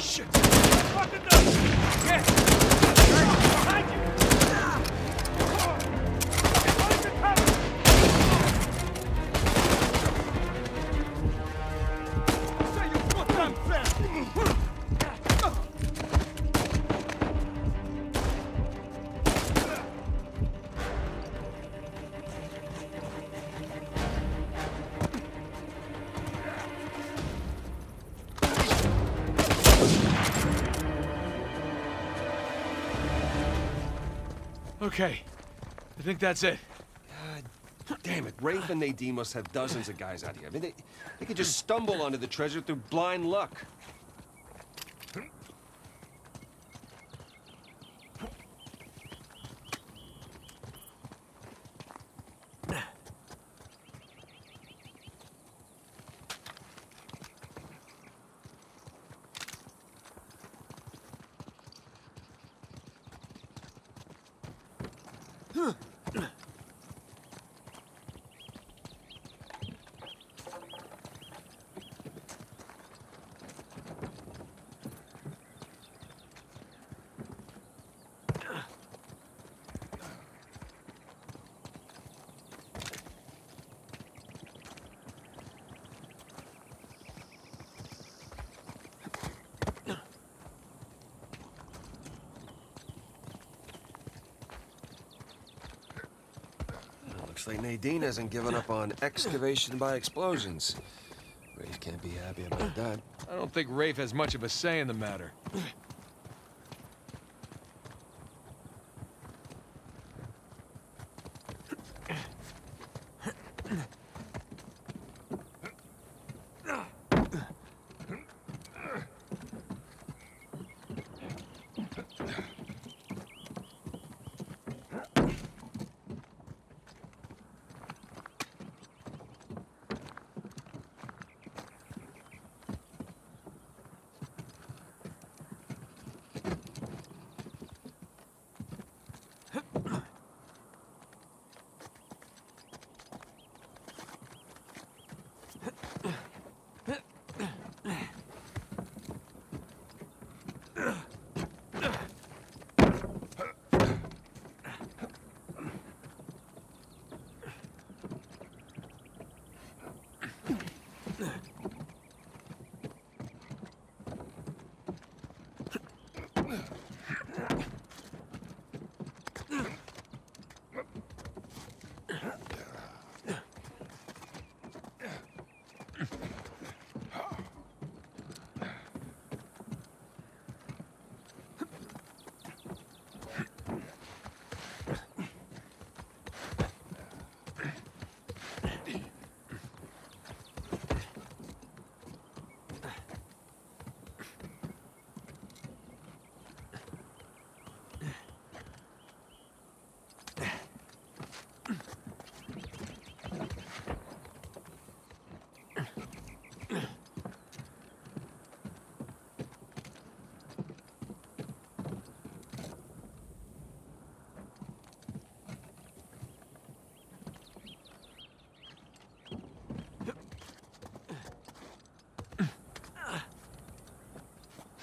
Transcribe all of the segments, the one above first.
Shit! What the Yes! Okay. I think that's it. God damn it. Rafe and Nadine must have dozens of guys out here. I mean, they, they could just stumble onto the treasure through blind luck. Looks like Nadine hasn't given up on excavation by explosions. Rafe can't be happy about that. I don't think Rafe has much of a say in the matter. Yeah.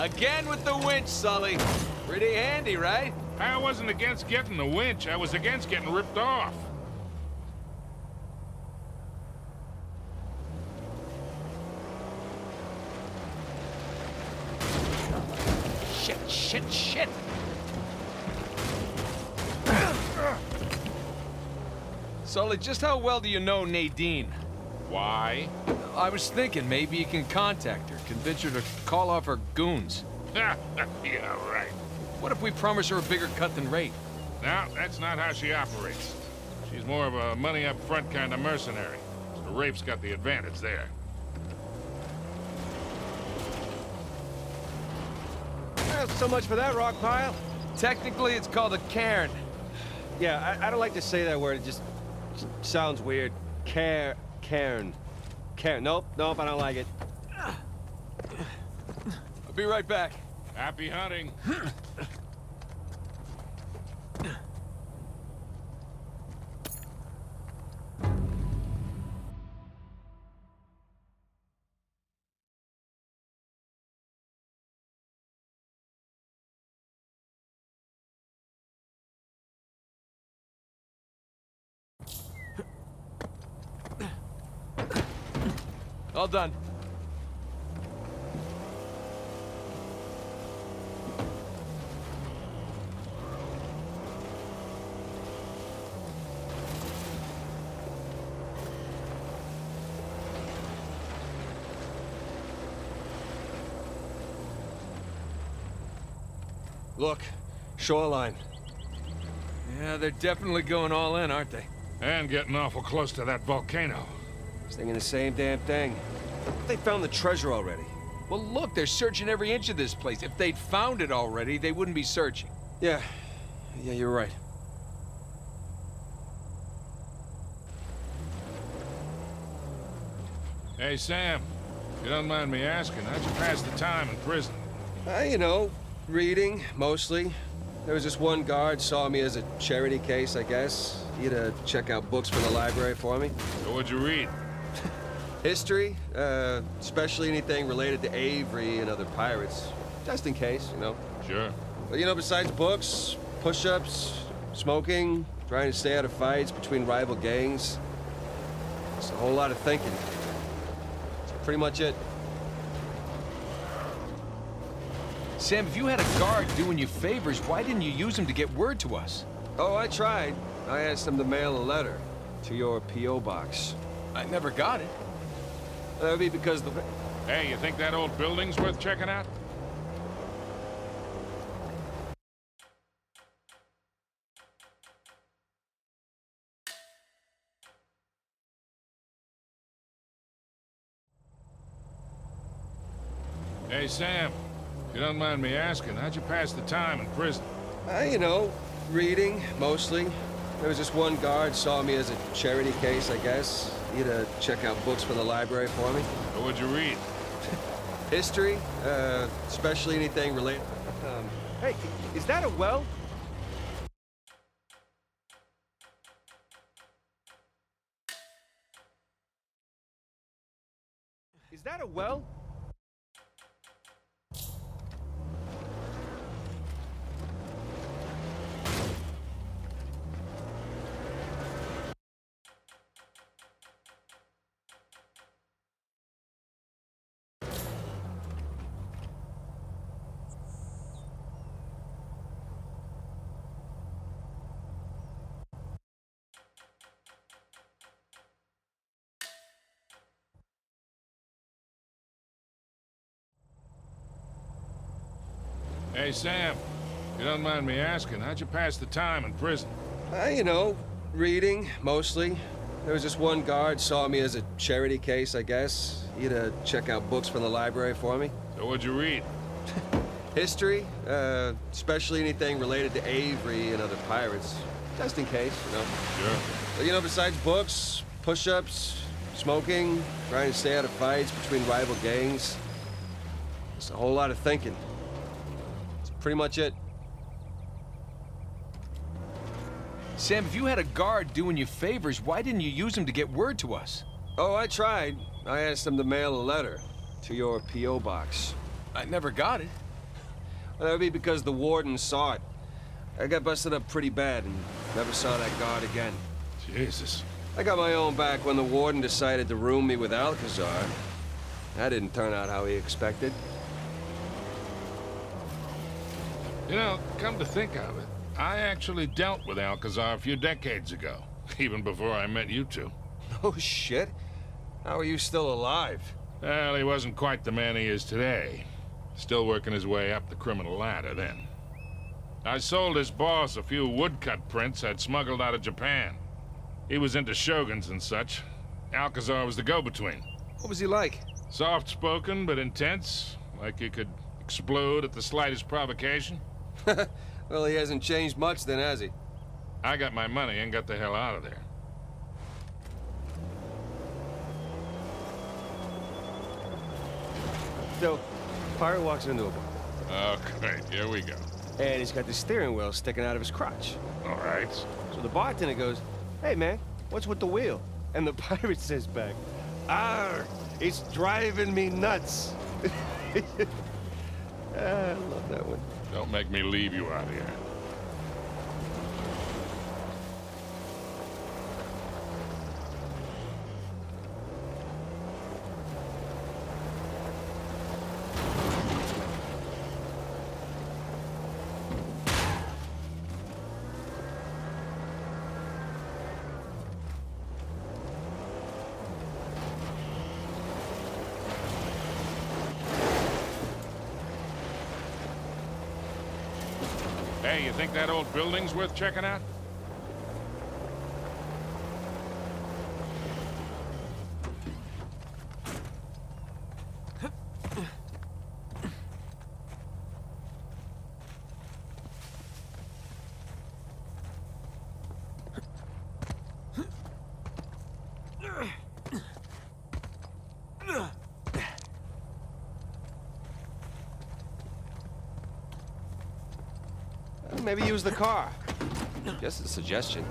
Again with the winch, Sully. Pretty handy, right? I wasn't against getting the winch, I was against getting ripped off. Shit, shit, shit! Sully, just how well do you know Nadine? Why? I was thinking maybe you can contact her, convince her to call off her goons. yeah, right. What if we promise her a bigger cut than Rafe? No, that's not how she operates. She's more of a money up front kind of mercenary. So Rafe's got the advantage there. Well, so much for that rock pile. Technically, it's called a cairn. Yeah, I, I don't like to say that word. It just s- sounds weird. Care, cairn, cairn. Nope, nope, I don't like it. I'll be right back. Happy hunting. All done. Look, shoreline. Yeah, they're definitely going all in, aren't they? And getting awful close to that volcano. Thinking the same damn thing. They found the treasure already. Well, look, they're searching every inch of this place. If they'd found it already, they wouldn't be searching. Yeah, yeah, you're right. Hey, Sam. If you don't mind me asking, how'd you pass the time in prison? Uh, you know, reading, mostly. There was this one guard saw me as a charity case, I guess. He had to check out books from the library for me. So what'd you read? History, uh, especially anything related to Avery and other pirates. Just in case, you know. Sure. But you know, besides books, push-ups, smoking, trying to stay out of fights between rival gangs, it's a whole lot of thinking. That's pretty much it. Sam, if you had a guard doing you favors, why didn't you use him to get word to us? Oh, I tried. I asked him to mail a letter to your P.O. box. I never got it. That would be because the... Hey, you think that old building's worth checking out? Hey, Sam. If you don't mind me asking, how'd you pass the time in prison? Uh, you know, reading, mostly. There was this one guard saw me as a charity case, I guess. Had to check out books from the library for me. What would you read? History, uh, especially anything related. Um, Hey, is that a well? Is that a well? Hey, Sam. You don't mind me asking, how'd you pass the time in prison? uh, you know, reading, mostly. There was this one guard saw me as a charity case, I guess. He had to check out books from the library for me. So what'd you read? History, uh, especially anything related to Avery and other pirates. Just in case, you know. Sure. But, you know, besides books, push-ups, smoking, trying to stay out of fights between rival gangs, it's a whole lot of thinking. Pretty much it. Sam, if you had a guard doing you favors, why didn't you use him to get word to us? Oh, I tried. I asked him to mail a letter to your P.O. box. I never got it. Well, that would be because the warden saw it. I got busted up pretty bad and never saw that guard again. Jesus. I got my own back when the warden decided to room me with Alcazar. That didn't turn out how he expected. You know, come to think of it, I actually dealt with Alcazar a few decades ago, even before I met you two. Oh, shit. How are you still alive? Well, he wasn't quite the man he is today. Still working his way up the criminal ladder then. I sold his boss a few woodcut prints I'd smuggled out of Japan. He was into shoguns and such. Alcazar was the go-between. What was he like? Soft-spoken but intense, like he could explode at the slightest provocation. well, he hasn't changed much then, has he? I got my money and got the hell out of there. So, pirate walks into a bar, Okay, here we go. and he's got the steering wheel sticking out of his crotch. All right. So the bartender goes, Hey man, what's with the wheel? And the pirate says back, Arr, it's driving me nuts. Ah, I love that one. Don't make me leave you out here. You think that old building's worth checking out? Maybe use the car. Just a suggestion.